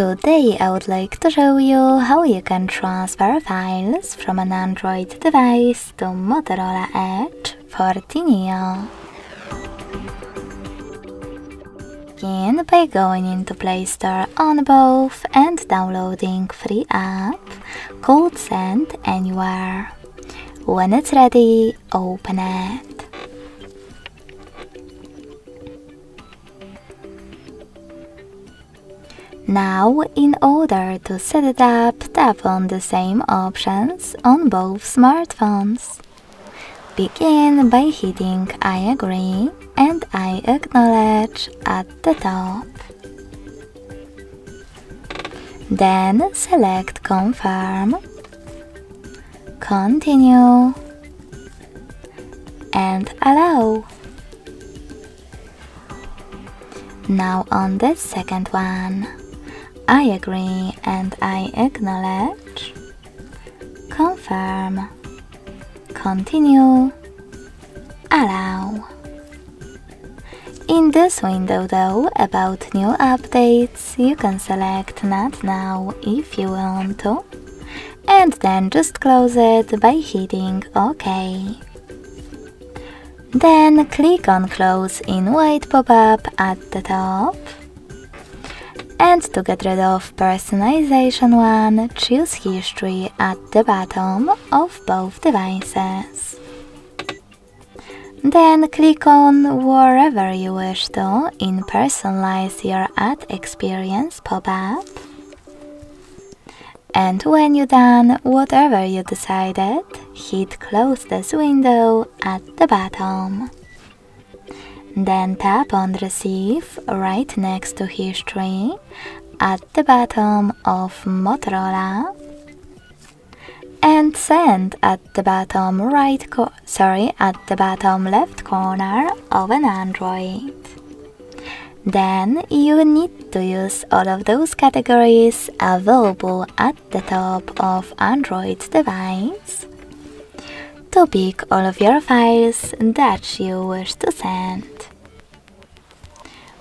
Today I would like to show you how you can transfer files from an Android device to Motorola Edge 40 Neo. Begin by going into Play Store on both and downloading free app called Send Anywhere. When it's ready, open it. Now, in order to set it up, tap on the same options on both smartphones. Begin by hitting I agree and I acknowledge at the top. Then select confirm, continue and allow. Now on the second one. I agree and I acknowledge. Confirm. Continue. Allow. In this window though, about new updates, you can select not now if you want to, and then just close it by hitting OK. Then click on close in white pop-up at the top and to get rid of personalization one, choose history at the bottom of both devices. Then click on wherever you wish to in personalize your ad experience pop-up. And when you're done, whatever you decided, hit close this window at the bottom. Then tap on Receive right next to History at the bottom of Motorola and Send at the bottom right sorry at the bottom left corner of an Android. Then you need to use all of those categories available at the top of Android device to pick all of your files that you wish to send.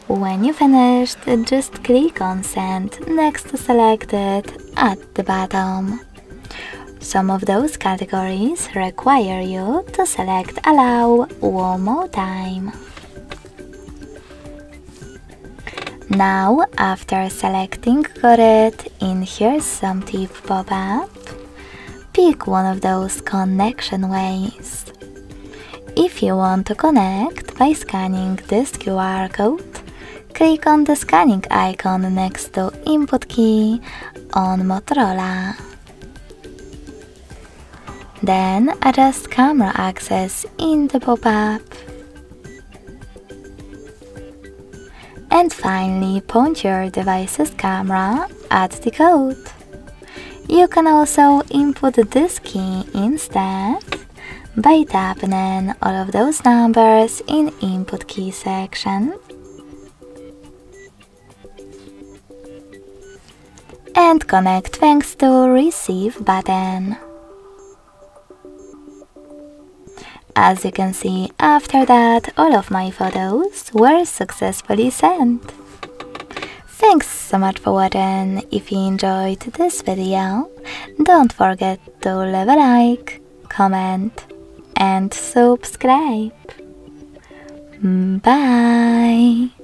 When you finished, just click on Send next to Selected at the bottom. Some of those categories require you to select Allow one more time. Now, after selecting Got it, in Here's Some Tip pop-up, pick one of those connection ways. If you want to connect by scanning this QR code, click on the scanning icon next to input key on Motorola. Then adjust camera access in the pop-up. And finally point your device's camera at the code. You can also input this key instead by tapping in all of those numbers in input key section and connect thanks to receive button. As you can see, after that all of my photos were successfully sent. Thanks so much for watching. If you enjoyed this video, don't forget to leave a like, comment and subscribe. Bye!